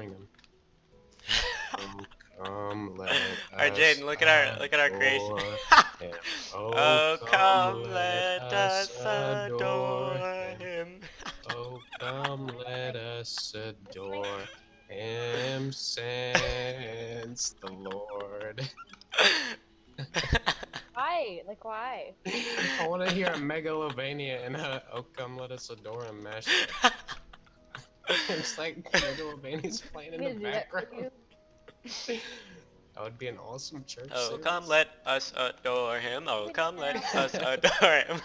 him. Come, come, let Alright, Jaden, look at our look at our creation. adore him. oh, oh come, let us adore him. Oh, come, let us adore him, since the Lord. Why? Like why? I want to hear a Megalovania and a Oh, come, let us adore him mash. it's like Megalovania's playing in the to do that for background. That would be an awesome church oh, service. come, let us adore him. Oh, come, let us adore him.